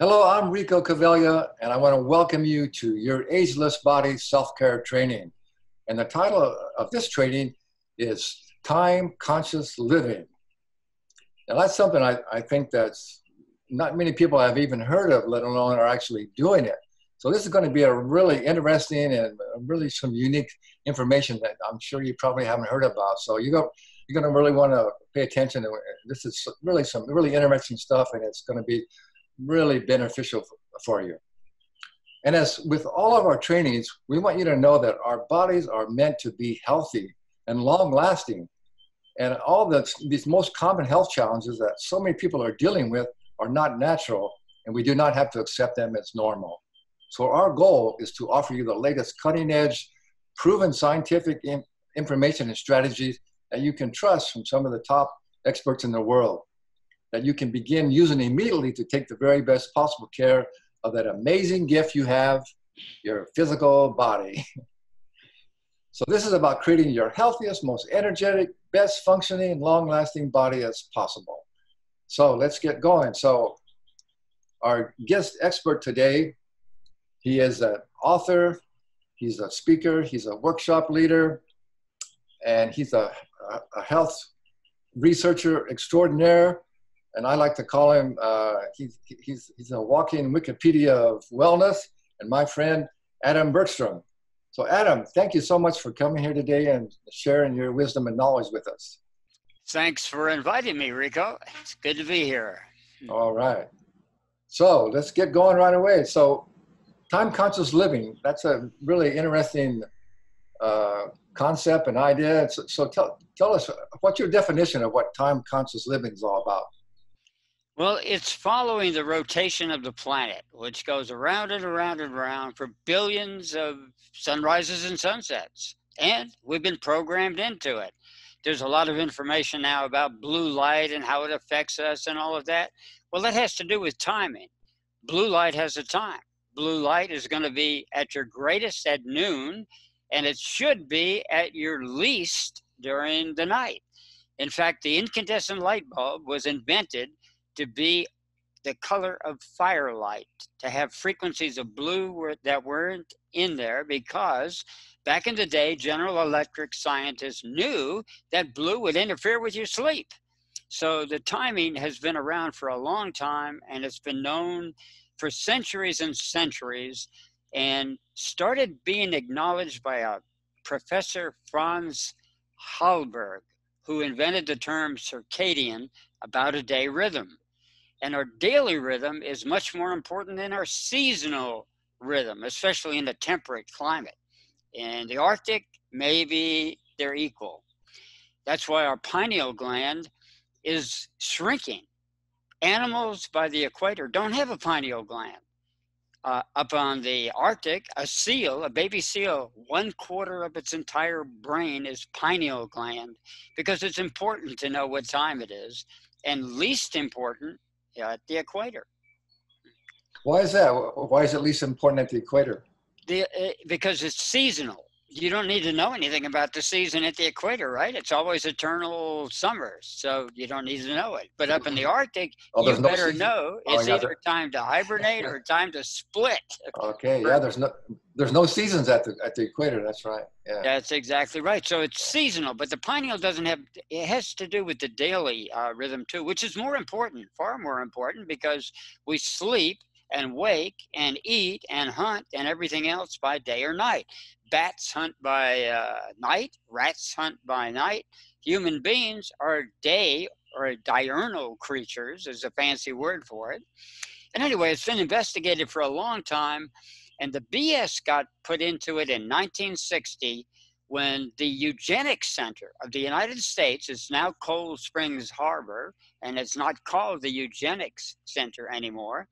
Hello, I'm Rico Cavella, and I want to welcome you to your Ageless Body Self Care Training. And the title of this training is Time Conscious Living. Now, that's something I, I think that's not many people have even heard of, let alone are actually doing it. So, this is going to be a really interesting and really some unique information that I'm sure you probably haven't heard about. So, you go, you're going to really want to pay attention to. This is really some really interesting stuff, and it's going to be really beneficial for you. And as with all of our trainings, we want you to know that our bodies are meant to be healthy and long lasting. And all the, these most common health challenges that so many people are dealing with are not natural, and we do not have to accept them as normal. So, our goal is to offer you the latest cutting edge, proven scientific information and strategies that you can trust from some of the top experts in the world that you can begin using immediately to take the very best possible care of that amazing gift you have, your physical body. so, this is about creating your healthiest, most energetic, best functioning, long lasting body as possible. So, let's get going. So, our guest expert today, he is an author, he's a speaker, he's a workshop leader, and he's a, a health researcher extraordinaire and I like to call him, uh, he's, he's, he's a walking Wikipedia of wellness, and my friend Adam Bergstrom. So, Adam, thank you so much for coming here today and sharing your wisdom and knowledge with us. Thanks for inviting me, Rico. It's good to be here. All right. So, let's get going right away. So, time conscious living, that's a really interesting uh, concept and idea. So, so, tell, tell us what's your definition of what time conscious living is all about? Well, it's following the rotation of the planet, which goes around and around and around for billions of sunrises and sunsets. And we've been programmed into it. There's a lot of information now about blue light and how it affects us and all of that. Well, that has to do with timing. Blue light has a time. Blue light is going to be at your greatest at noon, and it should be at your least during the night. In fact, the incandescent light bulb was invented to be the color of firelight, to have frequencies of blue that weren't in there because back in the day, General Electric scientists knew that blue would interfere with your sleep. So the timing has been around for a long time and it's been known for centuries and centuries and started being acknowledged by a professor Franz Halberg, who invented the term circadian about a day rhythm. And our daily rhythm is much more important than our seasonal rhythm, especially in the temperate climate. In the Arctic, maybe they're equal. That's why our pineal gland is shrinking. Animals by the equator don't have a pineal gland. Uh, up on the Arctic, a seal, a baby seal, one quarter of its entire brain is pineal gland because it's important to know what time it is. And least important at the equator. Why is that? Why is it least important at the equator? The, uh, because it's seasonal. You don't need to know anything about the season at the equator, right? It's always eternal summer, so you don't need to know it. But up in the Arctic, oh, you no better season? know oh, it's oh, yeah, either time to hibernate or time to split. Okay, yeah, there's no there's no seasons at the at the equator. That's right. Yeah. That's exactly right. So it's seasonal, but the pineal doesn't have. It has to do with the daily uh, rhythm too, which is more important, far more important, because we sleep and wake and eat and hunt and everything else by day or night. Bats hunt by uh, night. Rats hunt by night. Human beings are day or diurnal creatures, is a fancy word for it. And anyway, it's been investigated for a long time and the BS got put into it in 1960 when the Eugenics Center of the United States is now Cold Springs Harbor, and it's not called the Eugenics Center anymore,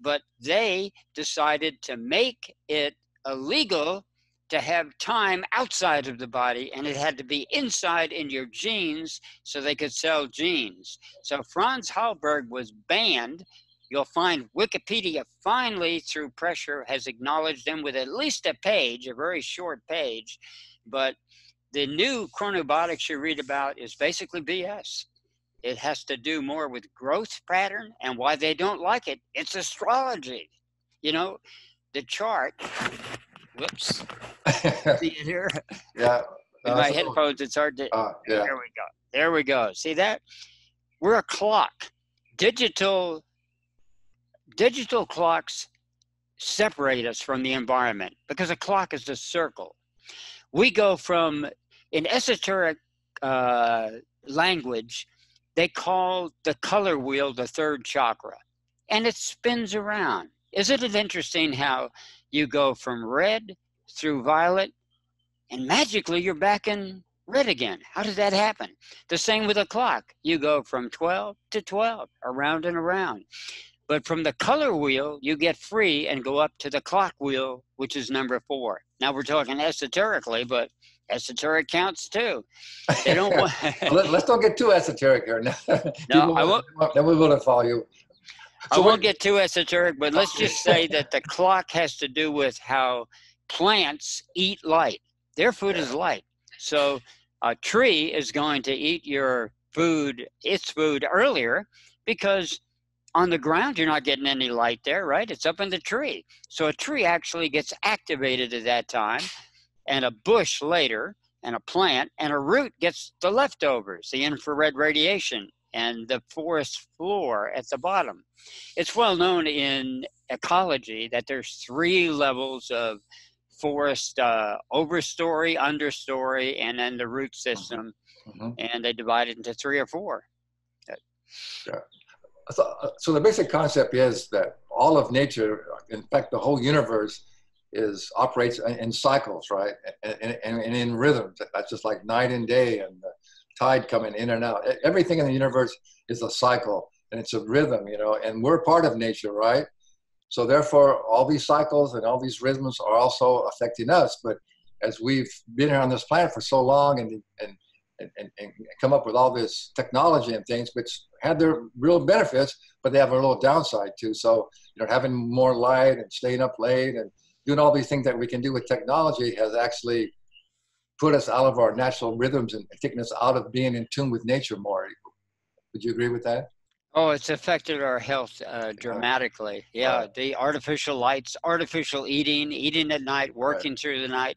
but they decided to make it illegal to have time outside of the body and it had to be inside in your genes so they could sell genes. So Franz Halberg was banned You'll find Wikipedia finally, through pressure, has acknowledged them with at least a page, a very short page. But the new chronobotics you read about is basically BS. it has to do more with growth pattern and why they don't like it. It's astrology. You know, the chart. Whoops. See it here? Yeah. In my headphones, it's hard to. uh, yeah. There we go. There we go. See that? We're a clock. Digital digital clocks separate us from the environment because a clock is a circle. We go from in esoteric uh, language, they call the color wheel the third chakra, and it spins around. Isn't it interesting how you go from red through violet, and magically you're back in red again? How did that happen? The same with a clock. You go from 12 to 12, around and around. But from the color wheel, you get free and go up to the clock wheel, which is number four. Now we're talking esoterically, but esoteric counts too. They don't want. Let, us don't get too esoteric here. No, No, I won't- Then we will follow you. I So won't what- get too esoteric, but let's just say that the clock has to do with how plants eat light. Their food is light. So a tree is going to eat your food, its food earlier, because on the ground you're not getting any light there, right? It's up in the tree. So a tree actually gets activated at that time, and a bush later, and a plant, and a root gets the leftovers, the infrared radiation, and the forest floor at the bottom. It's well known in ecology that there's three levels of forest uh, overstory, understory, and then the root system, Mhm. and they divide it into three or four. So, so the basic concept is that all of nature, in fact, the whole universe, is operates in, cycles, right, and, and, and in rhythms. That's just like night and day, and the tide coming in and out. Everything in the universe is a cycle, and it's a rhythm, you know. And we're part of nature, right? So therefore, all these cycles and all these rhythms are also affecting us. But as we've been here on this planet for so long, and and and, and, and come up with all this technology and things, which have their real benefits, but they have a little downside too. So, you know, having more light and staying up late and doing all these things that we can do with technology has actually put us out of our natural rhythms and taken us out of being in tune with nature more. Would you agree with that? Oh, it's affected our health uh, dramatically. Yeah, the artificial lights, artificial eating, eating at night, working through the night.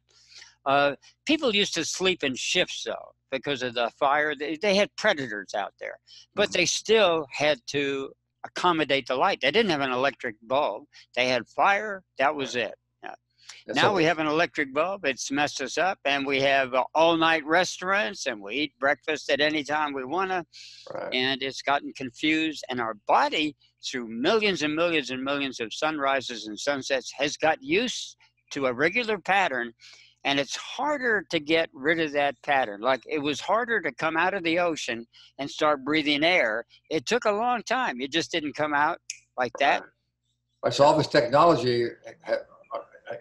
Uh, people used to sleep in shifts though because of the fire. They, they had predators out there, but Mhm. they still had to accommodate the light. They didn't have an electric bulb. They had fire. That was it. Now we have an electric bulb. It's messed us up, and we have uh, all-night restaurants, and we eat breakfast at any time we want to and it's gotten confused and our body through millions and millions and millions of sunrises and sunsets has got used to a regular pattern and it's harder to get rid of that pattern. Like it was harder to come out of the ocean and start breathing air. It took a long time. It just didn't come out like that. So all this technology, in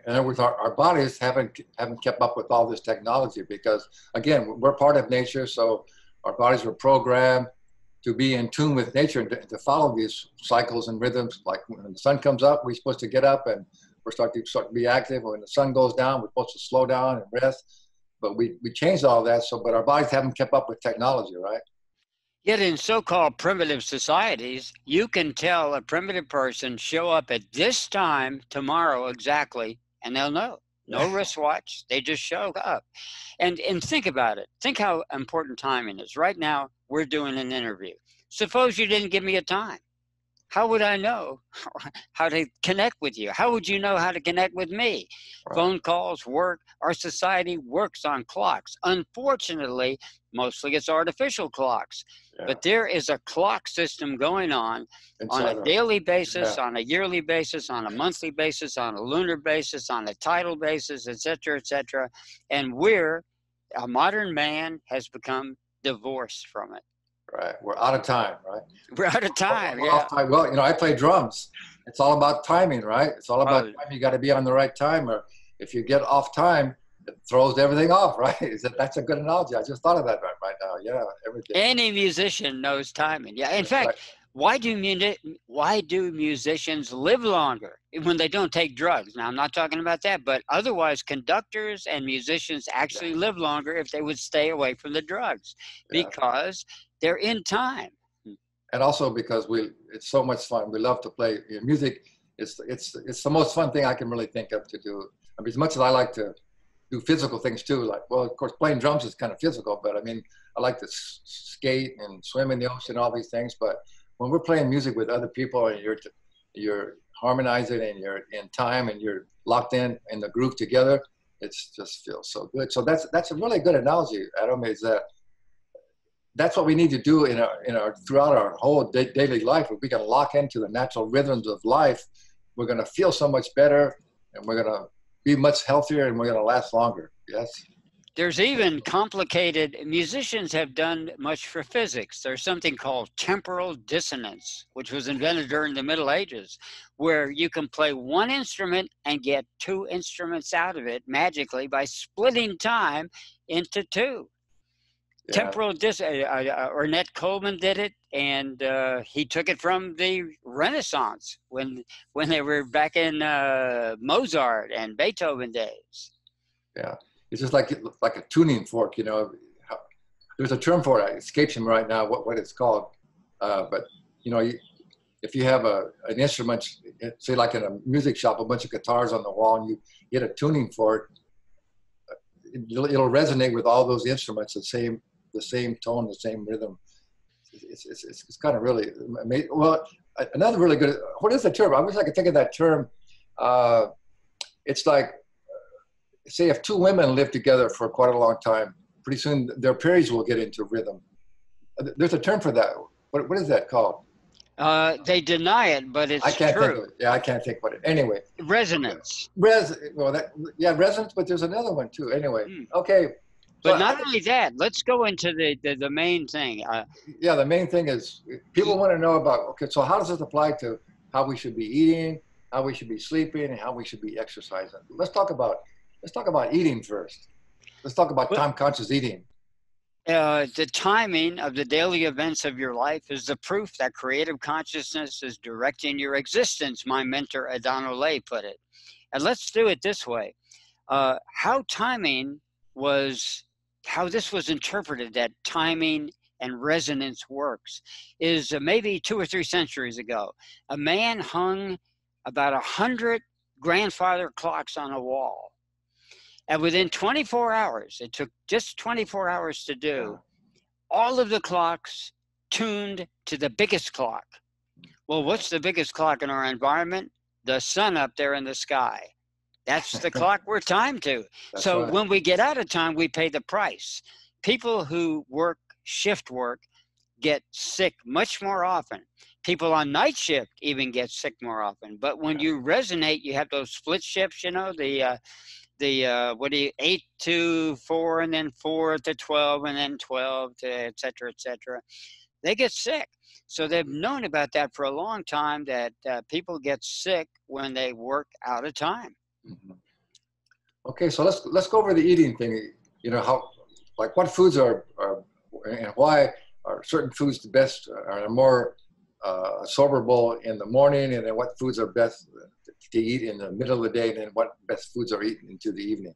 other words, our, our bodies haven't haven't kept up with all this technology because again, we're part of nature, so our bodies were programmed to be in tune with nature and to, to follow these cycles and rhythms. Like when the sun comes up, we're supposed to get up and we're starting to start to be active. When the sun goes down, we're supposed to slow down and rest. But we, we changed all that, so but our bodies haven't kept up with technology, right? Yet in so-called primitive societies, you can tell a primitive person show up at this time tomorrow exactly, and they'll know. No wristwatch, they just show up. And and think about it. Think how important timing is. Right now, we're doing an interview. Suppose you didn't give me a time. How would I know how to connect with you? How would you know how to connect with me? Right. Phone calls, work. Our society works on clocks. Unfortunately, mostly it's artificial clocks. Yeah. But there is a clock system going on on a daily basis, Yeah. on a yearly basis, on a monthly basis, on a lunar basis, on a tidal basis, et cetera, et cetera. And we're, a modern man has become divorced from it. Right. We're out of time, right? We're out of time. Well, Yeah. time. Well, you know, I play drums. It's all about timing, right? It's all about Oh. You got to be on the right time, or if you get off time, it throws everything off, right? Is that that's a good analogy? I just thought of that right, right now. Yeah, everything. Any musician knows timing. Yeah. In fact, Right. Why do muni- why do musicians live longer when they don't take drugs? Now I'm not talking about that, but otherwise conductors and musicians actually live longer if they would stay away from the drugs Yeah. because they're in time. and also because we it's so much fun. We love to play music. It's it's it's the most fun thing I can really think of to do. I mean, as much as I like to do physical things too, like well, of course, playing drums is kind of physical, but I mean, I like to s- skate and swim in the ocean, all these things. But when we're playing music with other people and you're you're harmonizing and you're in time and you're locked in in the groove together, it just feels so good. So that's that's a really good analogy, Adam. Is that that's what we need to do in our in our throughout our whole da- daily life. If we can lock into the natural rhythms of life, we're going to feel so much better, and we're going to be much healthier, and we're going to last longer. Yes. There's even complicated, musicians have done much for physics. There's something called temporal dissonance, which was invented during the Middle Ages, where you can play one instrument and get two instruments out of it magically by splitting time into two. Yeah. Temporal dis. Uh, uh, Ornette Coleman did it, and uh, he took it from the Renaissance when when they were back in uh, Mozart and Beethoven days. Yeah. It's just like like a tuning fork, you know. There's a term for it. It escapes me right now. What what it's called, uh, but you know, if you have a an instrument, say like in a music shop, a bunch of guitars on the wall, and you get a tuning fork, it'll, it'll resonate with all those instruments the same the same tone, the same rhythm. It's it's it's, it's kind of really amazing. Well, another really good. What is the term? I wish I could think of that term. Uh, it's like say if two women live together for quite a long time, pretty soon their periods will get into rhythm. There's a term for that. What, what is that called? Uh, they deny it, but it's I can't think true. of it. Yeah, I can't think what it. Anyway, Resonance. res. Well, that yeah, resonance. But there's another one too. Anyway, Hmm. okay. But So, not only that, let's go into the, the, the main thing. Uh, yeah, the main thing is people want to know about. Okay, so how does this apply to how we should be eating, how we should be sleeping, and how we should be exercising? Let's talk about let's talk about eating first. Let's talk about time conscious eating. uh, the timing of the daily events of your life is the proof that creative consciousness is directing your existence, my mentor Adano Lay put it. And let's do it this way. Uh, how timing was, how this was interpreted, that timing and resonance works, is uh, maybe two or three centuries ago. A man hung about a hundred grandfather clocks on a wall. And within 24 hours, it took just 24 hours to do, all of the clocks tuned to the biggest clock. Well, what's the biggest clock in our environment? The sun up there in the sky. That's the clock we're timed to. That's so right. when we get out of time, we pay the price. People who work shift work get sick much more often. People on night shift even get sick more often. But when you resonate, you have those split shifts. You know the uh, the uh, what do you eight to four, and then four to twelve, and then twelve to et cetera, et cetera. They get sick. So they've known about that for a long time. That uh, people get sick when they work out of time. Mhm. Okay, so let's let's go over the eating thing. You know how, like, what foods are are and why are certain foods the best are more uh, soberable in the morning, and then what foods are best to eat in the middle of the day, and then what best foods are eaten into the evening.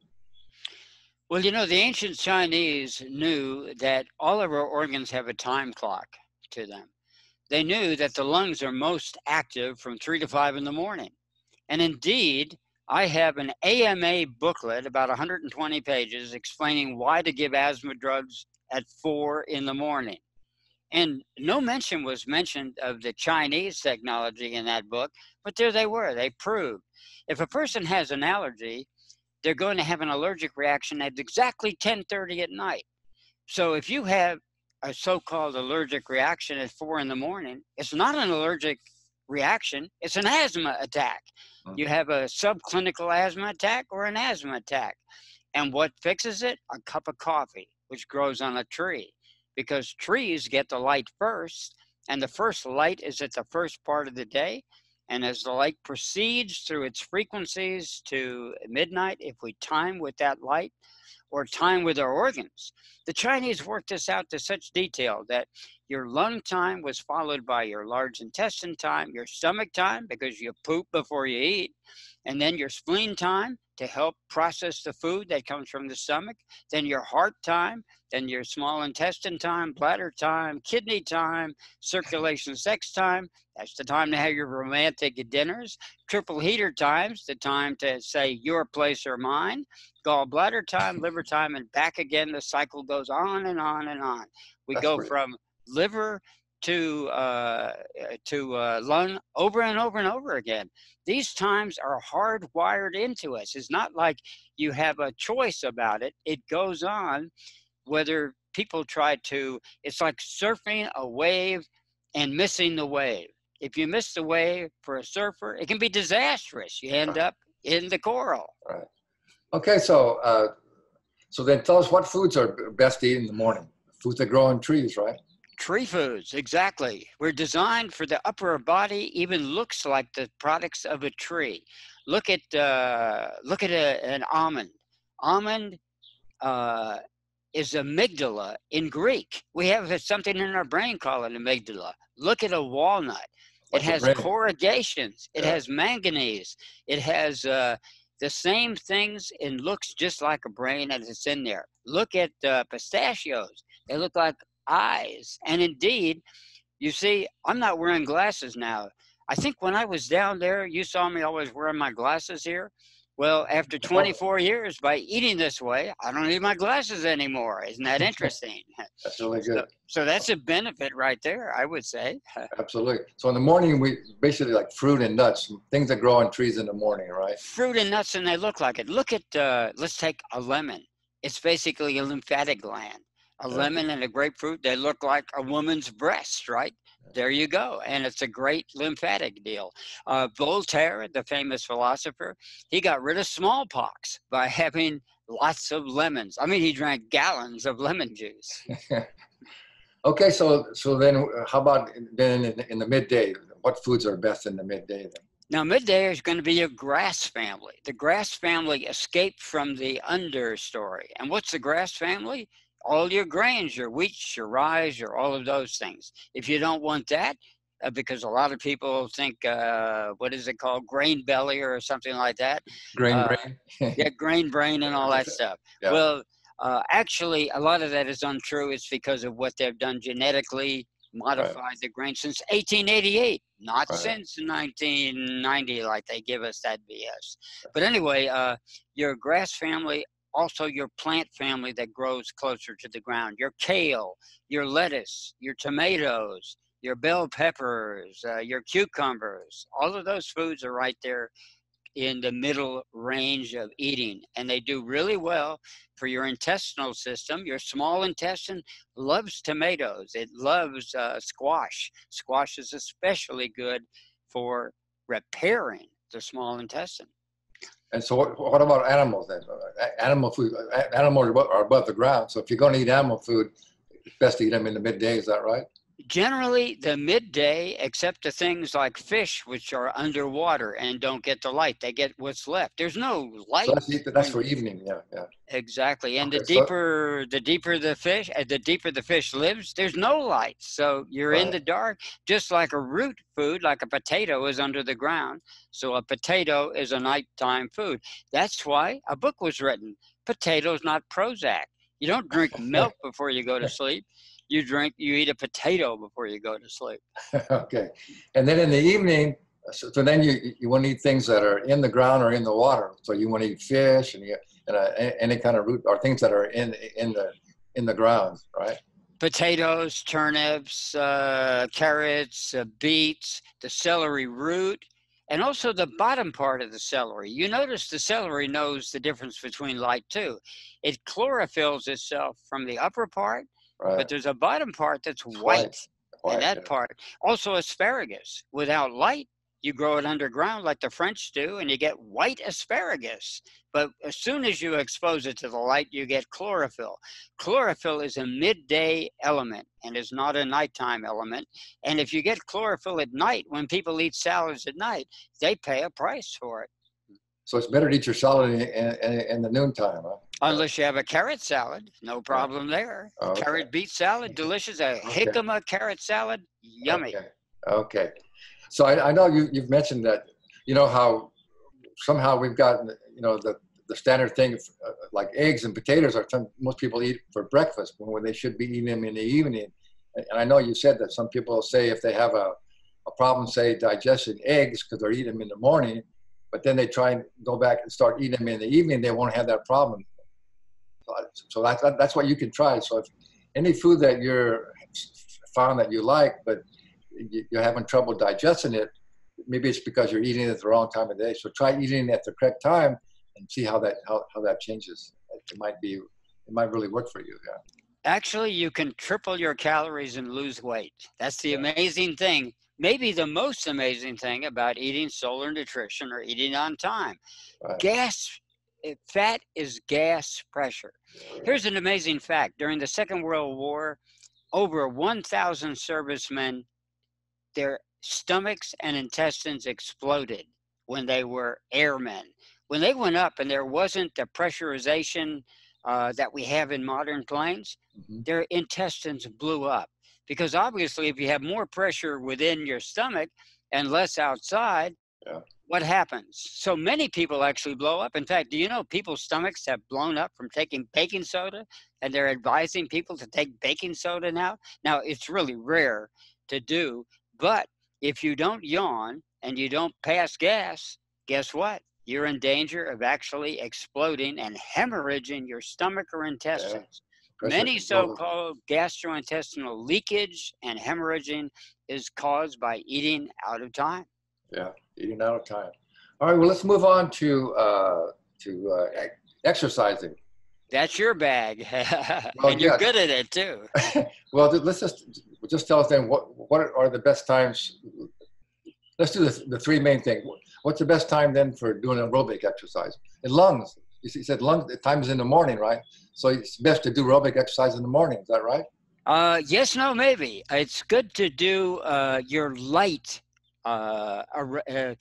Well, you know, the ancient Chinese knew that all of our organs have a time clock to them. They knew that the lungs are most active from three to five in the morning. And indeed, I have an AMA booklet, about 120 pages, explaining why to give asthma drugs at four in the morning. And no mention was mentioned of the Chinese technology in that book, but there they were. They proved if a person has an allergy, they're going to have an allergic reaction at exactly 10:30 at night. So if you have a so-called allergic reaction at four in the morning, it's not an allergic reaction; it's an asthma attack. Mm. You have a subclinical asthma attack or an asthma attack, and what fixes it? A cup of coffee, which grows on a tree, because trees get the light first, and the first light is at the first part of the day. And as the light proceeds through its frequencies to midnight, if we time with that light, or time with our organs. The Chinese worked this out to such detail that your lung time was followed by your large intestine time, your stomach time, because you poop before you eat, and then your spleen time to help process the food that comes from the stomach, then your heart time, then your small intestine time, bladder time, kidney time, circulation sex time. That's the time to have your romantic dinners. Triple heater times, the time to say your place or mine. Gallbladder time, liver time, and back again. The cycle goes on and on and on. We That's go great. from liver to uh, to uh, lung over and over and over again. These times are hardwired into us. It's not like you have a choice about it. It goes on, whether people try to. It's like surfing a wave and missing the wave. If you miss the wave for a surfer, it can be disastrous. You end up in the coral. Right. Okay, so uh, so then tell us what foods are best to eat in the morning. Foods that grow on trees, right? Tree foods, exactly. We're designed for the upper body, even looks like the products of a tree. Look at uh, look at a, an almond. Almond uh, is amygdala in Greek. We have something in our brain called an amygdala. Look at a walnut. It has corrugations. It yeah. has manganese. It has uh, the same things and looks just like a brain as it's in there. Look at uh, pistachios. They look like eyes. And indeed, you see, I'm not wearing glasses now. I think when I was down there, you saw me always wearing my glasses here. Well, after 24 years, by eating this way, I don't need my glasses anymore. Isn't that interesting? that's really good. So, so, that's a benefit right there, I would say. Absolutely. So in the morning, we basically like fruit and nuts, things that grow on trees in the morning, right? Fruit and nuts, and they look like it. Look at, uh, let's take a lemon. It's basically a lymphatic gland a lemon and a grapefruit, they look like a woman's breast, right? There you go. And it's a great lymphatic deal. Uh, Voltaire, the famous philosopher, he got rid of smallpox by having lots of lemons. I mean, he drank gallons of lemon juice. okay, so so then uh, how about then in, in the midday? What foods are best in the midday then? Now, midday is going to be a grass family. The grass family escaped from the understory. And what's the grass family? All your grains, your wheat, your rye, your all of those things. If you don't want that, uh, because a lot of people think, uh, what is it called, grain belly or something like that. Grain uh, brain. yeah, grain brain and all that stuff. Yeah. Well, uh, actually, a lot of that is untrue. It's because of what they've done genetically, modified right. the grain since 1888, not right. since 1990, like they give us that BS. But anyway, uh, your grass family also your plant family that grows closer to the ground your kale, your lettuce, your tomatoes, your bell peppers, uh, your cucumbers. All of those foods are right there in the middle range of eating, and they do really well for your intestinal system. Your small intestine loves tomatoes, it loves uh, squash. Squash is especially good for repairing the small intestine. And so, what, what about animals then? Animal food, animals are above the ground. So, if you're going to eat animal food, it's best to eat them in the midday. Is that right? Generally the midday, except the things like fish, which are underwater and don't get the light. They get what's left. There's no light. So that's, that's, for evening. Yeah, yeah. Exactly. And okay, the deeper, so, the deeper the fish, uh, the deeper the fish lives, there's no light. So you're right. in the dark, just like a root food, like a potato is under the ground. So a potato is a nighttime food. That's why a book was written. Potatoes, not Prozac. You don't drink milk before you go to sleep you drink, you eat a potato before you go to sleep. okay. And then in the evening, so, so, then you, you want to eat things that are in the ground or in the water. So you want to eat fish and, you, and uh, any kind of root or things that are in, in the, in the ground, right? Potatoes, turnips, uh, carrots, uh, beets, the celery root, and also the bottom part of the celery. You notice the celery knows the difference between light too. It chlorophylls itself from the upper part Right. But there's a bottom part that's white, white. white and that yeah. part. Also asparagus. Without light, you grow it underground like the French do, and you get white asparagus. But as soon as you expose it to the light, you get chlorophyll. Chlorophyll is a midday element and is not a nighttime element. And if you get chlorophyll at night, when people eat salads at night, they pay a price for it. So it's better to eat your salad in, in, in the noontime, huh? Unless you have a carrot salad, no problem there. Okay. Carrot beet salad, delicious. A jicama carrot salad, yummy. Okay. okay. So I, I know you, you've mentioned that, you know, how somehow we've gotten, you know, the, the standard thing uh, like eggs and potatoes are some, most people eat for breakfast when they should be eating them in the evening. And I know you said that some people say if they have a, a problem, say digesting eggs because they're eating them in the morning, but then they try and go back and start eating them in the evening, they won't have that problem. So that's, that's what you can try. So if any food that you're found that you like, but you're having trouble digesting it, maybe it's because you're eating it at the wrong time of day. So try eating it at the correct time and see how that how, how that changes. It might be it might really work for you. Yeah. Actually, you can triple your calories and lose weight. That's the amazing thing. Maybe the most amazing thing about eating solar nutrition or eating on time. Right. Gas eh, fat is gas pressure. Here's an amazing fact. During the Second World War, over 1,000 servicemen, their stomachs and intestines exploded when they were airmen. When they went up and there wasn't the pressurization uh, that we have in modern planes, mm-hmm. their intestines blew up. Because obviously, if you have more pressure within your stomach and less outside, yeah. what happens? So many people actually blow up. In fact, do you know people's stomachs have blown up from taking baking soda and they're advising people to take baking soda now? Now, it's really rare to do, but if you don't yawn and you don't pass gas, guess what? You're in danger of actually exploding and hemorrhaging your stomach or intestines. Yeah. Many so called gastrointestinal leakage and hemorrhaging is caused by eating out of time. Yeah, eating out of time. All right, well, let's move on to, uh, to uh, exercising. That's your bag, well, and you're good at it too. well, let's just just tell us then what what are the best times. Let's do the, the three main things. What's the best time then for doing aerobic exercise? In lungs, you said lungs times in the morning, right? So it's best to do aerobic exercise in the morning. Is that right? Uh, yes, no, maybe. It's good to do uh, your light uh, uh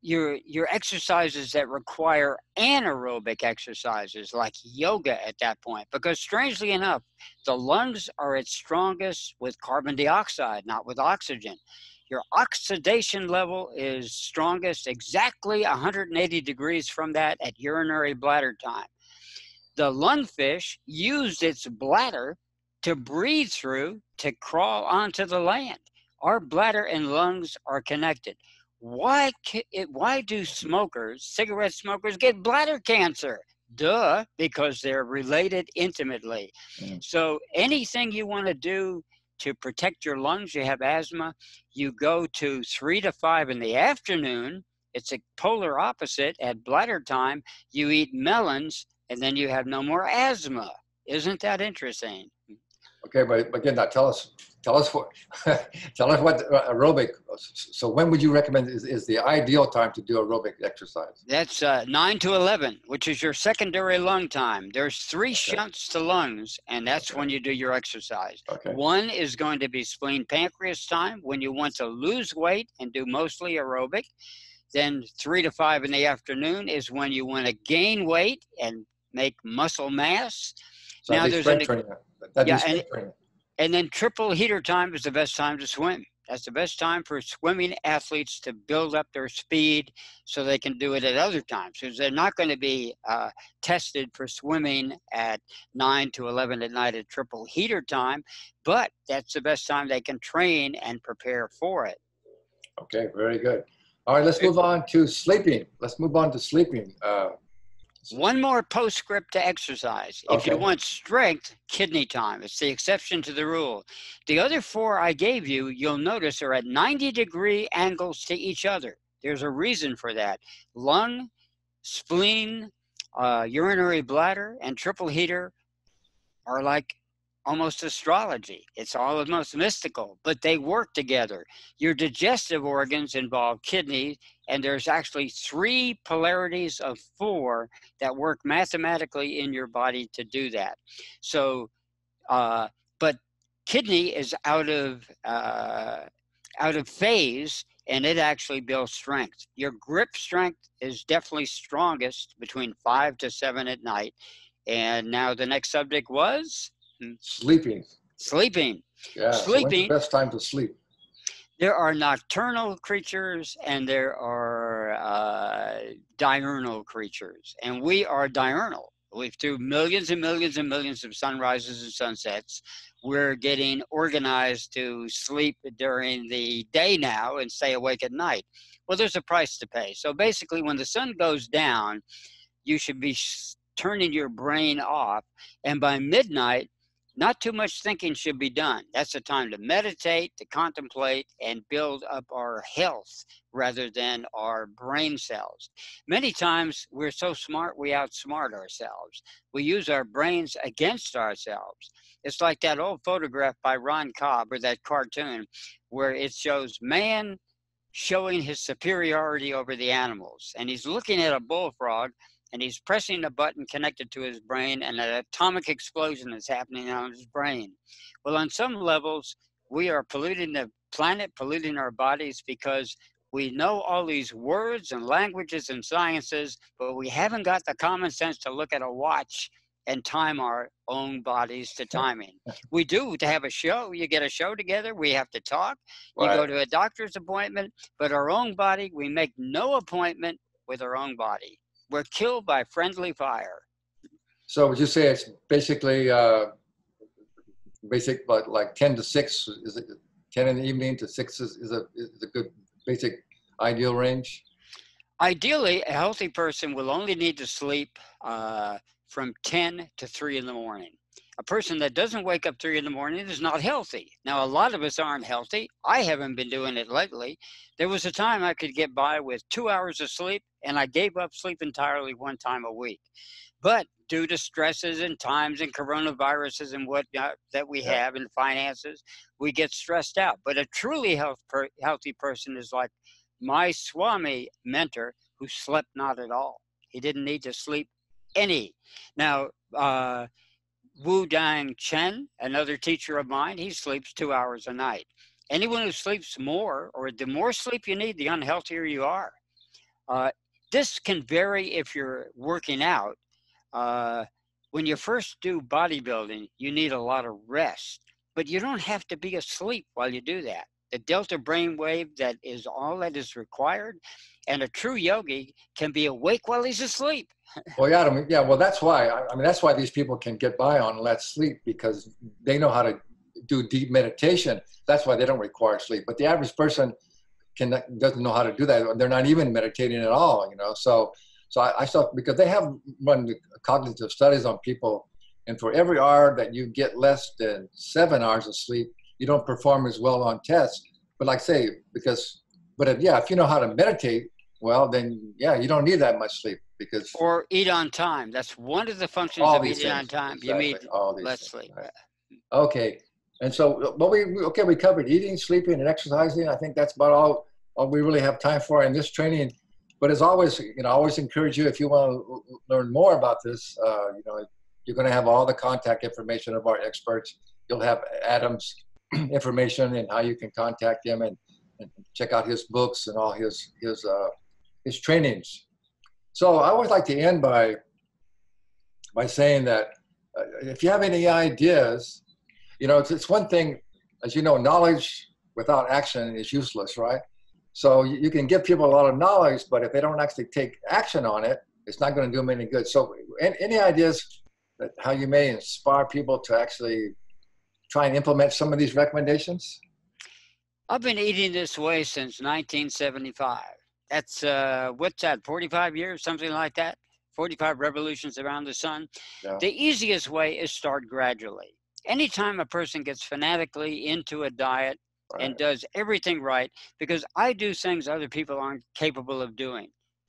your your exercises that require anaerobic exercises like yoga at that point because strangely enough the lungs are its strongest with carbon dioxide not with oxygen your oxidation level is strongest exactly 180 degrees from that at urinary bladder time the lungfish used its bladder to breathe through to crawl onto the land our bladder and lungs are connected why why do smokers, cigarette smokers, get bladder cancer? Duh, because they're related intimately. Mm. So anything you want to do to protect your lungs, you have asthma, you go to three to five in the afternoon. It's a polar opposite. At bladder time, you eat melons, and then you have no more asthma. Isn't that interesting? Okay, but again, now tell us tell us what tell us what aerobic so when would you recommend is, is the ideal time to do aerobic exercise that's uh, 9 to 11 which is your secondary lung time there's three okay. shunts to lungs and that's okay. when you do your exercise okay. one is going to be spleen pancreas time when you want to lose weight and do mostly aerobic then three to five in the afternoon is when you want to gain weight and make muscle mass so now there's an, training. yeah, and, and then triple heater time is the best time to swim. That's the best time for swimming athletes to build up their speed so they can do it at other times. Because they're not going to be uh, tested for swimming at 9 to 11 at night at triple heater time, but that's the best time they can train and prepare for it. Okay, very good. All right, let's move on to sleeping. Let's move on to sleeping. Uh, one more postscript to exercise. Okay. If you want strength, kidney time. It's the exception to the rule. The other four I gave you, you'll notice, are at 90 degree angles to each other. There's a reason for that. Lung, spleen, uh, urinary bladder, and triple heater are like almost astrology. It's all almost mystical, but they work together. Your digestive organs involve kidneys, and there's actually three polarities of four that work mathematically in your body to do that. So, uh, but kidney is out of uh, out of phase and it actually builds strength. Your grip strength is definitely strongest between five to seven at night. And now the next subject was sleeping. Sleeping. Yeah, sleeping. Best time to sleep? There are nocturnal creatures and there are uh, diurnal creatures, and we are diurnal. We've through millions and millions and millions of sunrises and sunsets, we're getting organized to sleep during the day now and stay awake at night. Well, there's a price to pay. So basically, when the sun goes down, you should be turning your brain off, and by midnight, not too much thinking should be done. That's the time to meditate, to contemplate, and build up our health rather than our brain cells. Many times we're so smart we outsmart ourselves. We use our brains against ourselves. It's like that old photograph by Ron Cobb or that cartoon where it shows man showing his superiority over the animals. And he's looking at a bullfrog and he's pressing a button connected to his brain, and an atomic explosion is happening on his brain. Well, on some levels, we are polluting the planet, polluting our bodies because we know all these words and languages and sciences, but we haven't got the common sense to look at a watch and time our own bodies to timing. We do to have a show. You get a show together, we have to talk. You go to a doctor's appointment, but our own body, we make no appointment with our own body were killed by friendly fire. So would you say it's basically uh, basic, but like 10 to 6? Is it 10 in the evening to 6 is, is, a, is a good basic ideal range? Ideally, a healthy person will only need to sleep uh, from 10 to 3 in the morning. A person that doesn't wake up 3 in the morning is not healthy. Now, a lot of us aren't healthy. I haven't been doing it lately. There was a time I could get by with two hours of sleep and I gave up sleep entirely one time a week. But due to stresses and times and coronaviruses and what that we have in finances, we get stressed out. But a truly health per, healthy person is like my Swami mentor who slept not at all. He didn't need to sleep any. Now, uh, Wu Dang Chen, another teacher of mine, he sleeps two hours a night. Anyone who sleeps more, or the more sleep you need, the unhealthier you are. Uh, this can vary if you're working out. Uh, when you first do bodybuilding, you need a lot of rest, but you don't have to be asleep while you do that. The delta brainwave that is all that is required, and a true yogi can be awake while he's asleep. well, yeah, I mean, yeah. Well, that's why. I mean, that's why these people can get by on less sleep because they know how to do deep meditation. That's why they don't require sleep. But the average person can doesn't know how to do that. They're not even meditating at all, you know. So, so I, I saw because they have run cognitive studies on people, and for every hour that you get less than seven hours of sleep, you don't perform as well on tests. But like say, because, but if, yeah, if you know how to meditate, well, then yeah, you don't need that much sleep because. Or eat on time. That's one of the functions of eating things. on time. Exactly. You need less things, sleep. Right. Okay. And so, well, we okay, we covered eating, sleeping, and exercising. I think that's about all all we really have time for in this training. But as always, you know, I always encourage you if you want to learn more about this, uh, you know, you're going to have all the contact information of our experts. You'll have Adam's information and how you can contact him and, and check out his books and all his his uh, his trainings. So I always like to end by by saying that uh, if you have any ideas, you know, it's, it's one thing, as you know, knowledge without action is useless, right? So you can give people a lot of knowledge, but if they don't actually take action on it, it's not going to do them any good. So any ideas that how you may inspire people to actually try and implement some of these recommendations? I've been eating this way since 1975. That's uh, what's that? 45 years, something like that. 45 revolutions around the sun. Yeah. The easiest way is start gradually. Anytime a person gets fanatically into a diet, right. and does everything right because I do things other people aren't capable of doing.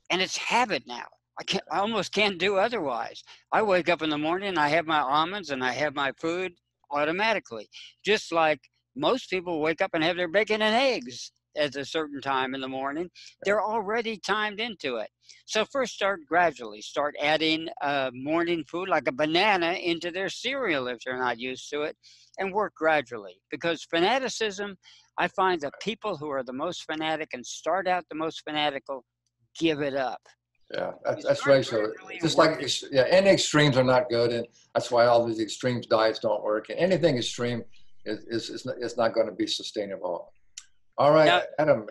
And it's habit now. I can't I almost can't do otherwise. I wake up in the morning, I have my almonds and I have my food automatically. Just like most people wake up and have their bacon and eggs. at a certain time in the morning, they're already timed into it. So first start gradually. Start adding uh, morning food like a banana into their cereal if they're not used to it, and work gradually. Because fanaticism, I find that people who are the most fanatic and start out the most fanatical give it up. Yeah, that's, that's right. So just like yeah, any extremes are not good, and that's why all these extremes diets don't work. And anything extreme is is, is, not, not going to be sustainable. All right, now, Adam.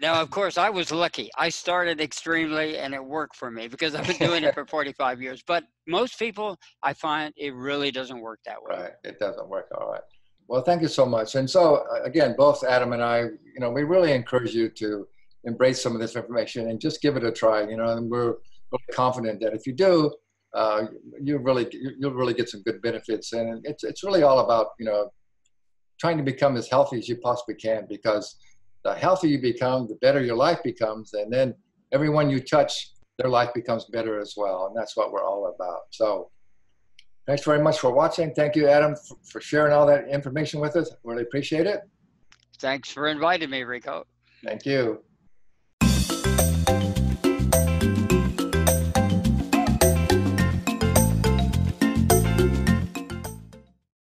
Now, of course, I was lucky. I started extremely, and it worked for me because I've been doing it for 45 years. But most people, I find it really doesn't work that way. Right, it doesn't work. All right. Well, thank you so much. And so, uh, again, both Adam and I, you know, we really encourage you to embrace some of this information and just give it a try. You know, and we're really confident that if you do, uh, you really you'll really get some good benefits. And it's it's really all about you know trying to become as healthy as you possibly can because the healthier you become, the better your life becomes, and then everyone you touch, their life becomes better as well. And that's what we're all about. So. Thanks very much for watching. Thank you, Adam, for sharing all that information with us. Really appreciate it. Thanks for inviting me, Rico. Thank you.